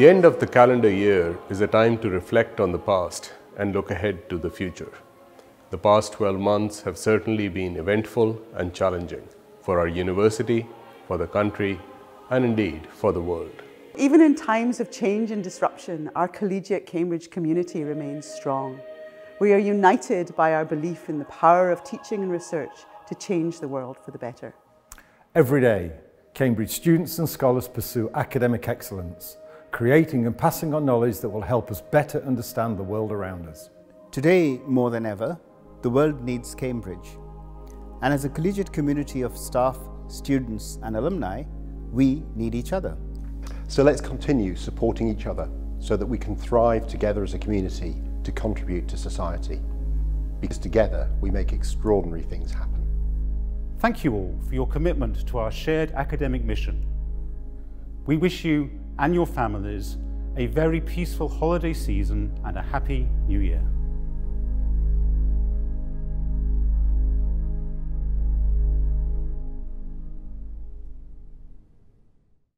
The end of the calendar year is a time to reflect on the past and look ahead to the future. The past 12 months have certainly been eventful and challenging for our university, for the country, and indeed for the world. Even in times of change and disruption, our collegiate Cambridge community remains strong. We are united by our belief in the power of teaching and research to change the world for the better. Every day, Cambridge students and scholars pursue academic excellence, creating and passing on knowledge that will help us better understand the world around us. Today, more than ever, the world needs Cambridge. And as a collegiate community of staff, students and alumni, we need each other. So let's continue supporting each other so that we can thrive together as a community to contribute to society. Because together we make extraordinary things happen. Thank you all for your commitment to our shared academic mission. We wish you and your families a very peaceful holiday season and a happy new year.